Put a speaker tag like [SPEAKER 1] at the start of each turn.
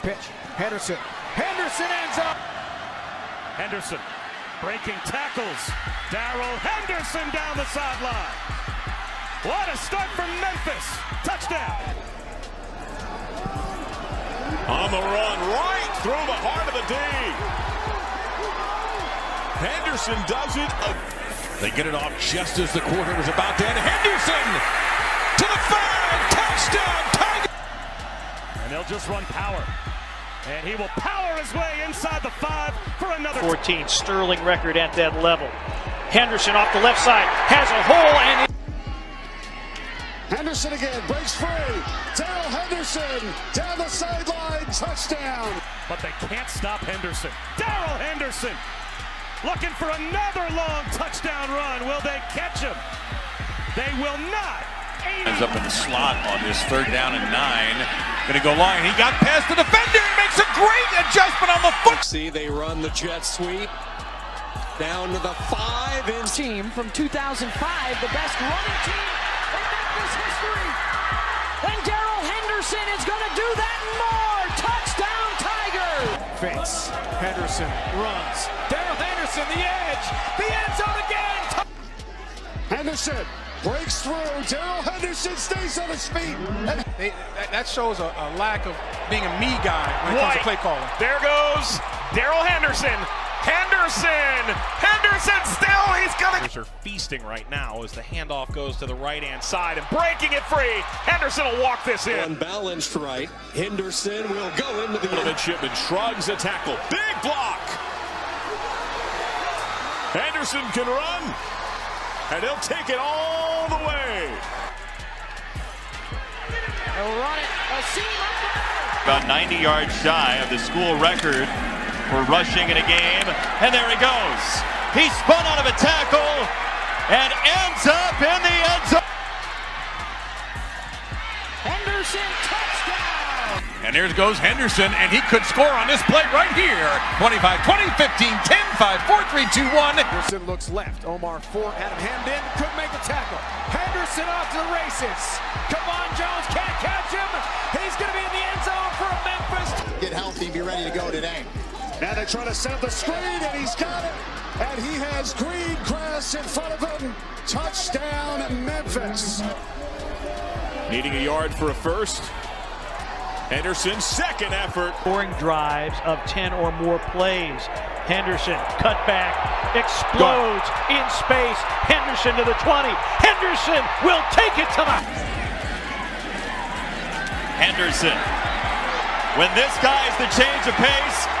[SPEAKER 1] Henderson. Henderson ends up.
[SPEAKER 2] Henderson breaking tackles. Darrell Henderson down the sideline. What a start from Memphis. Touchdown.
[SPEAKER 3] On the run, right through the heart of the D. Henderson does it. They get it off just as the quarter was about to end. Henderson to the five. Touchdown, Tiger.
[SPEAKER 2] And they'll just run power. And he will power his way inside the five for another.
[SPEAKER 4] 14, Sterling record at that level. Henderson off the left side has a hole and.
[SPEAKER 1] Henderson again breaks free. Darrell Henderson down the sideline. Touchdown.
[SPEAKER 2] But they can't stop Henderson. Darrell Henderson looking for another long touchdown run. Will they catch him? They will not.
[SPEAKER 3] Ends up in the slot on this third down and nine. Gonna go line. He got past the defender. He makes a great adjustment on the foot.
[SPEAKER 5] See, they run the jet sweep down to the five in
[SPEAKER 6] team from 2005, the best running team in Memphis history. And Darrell Henderson is going to do that and more. Touchdown, Tiger.
[SPEAKER 1] Fakes. Henderson runs. Darrell Henderson, the edge. The end zone again. Henderson breaks through. Darrell Henderson stays on his feet.
[SPEAKER 7] They, that, that shows a, a, lack of being a me guy when it
[SPEAKER 2] White.
[SPEAKER 7] comes to play calling.
[SPEAKER 2] There goes Darrell Henderson. Henderson! Henderson still, he's gonna. Are feasting right now as the handoff goes to the right hand side and breaking it free. Henderson will walk this in.
[SPEAKER 5] Unbalanced right. Henderson will go into the
[SPEAKER 3] midshipman shrugs a tackle. Big block. Henderson can run, and he'll take it all the way.
[SPEAKER 6] They'll run it. A seam
[SPEAKER 8] About 90 yards shy of the school record for rushing in a game. And there he goes. He spun out of a tackle and ends up in the end zone.
[SPEAKER 6] Henderson touchdown.
[SPEAKER 3] And there goes Henderson, and he could score on this play right here. 25, 20, 15, 10, 5, 4, 3, 2, 1.
[SPEAKER 1] Henderson looks left. Omar Ford had him hemmed in. Couldn't make the tackle. Henderson off to the races. Come on, Jones can't catch him. He's going to be in the end zone for Memphis.
[SPEAKER 9] Get healthy, be ready to go today.
[SPEAKER 1] Now they try to set up the screen, and he's got it. And he has green grass in front of him. Touchdown, Memphis.
[SPEAKER 3] Needing a yard for a first. Henderson's second effort.
[SPEAKER 4] Scoring drives of 10 or more plays. Henderson, cut back, explodes in space. Henderson to the 20. Henderson will take it to the.
[SPEAKER 8] Henderson. When this guy is the change of pace, duck and cover.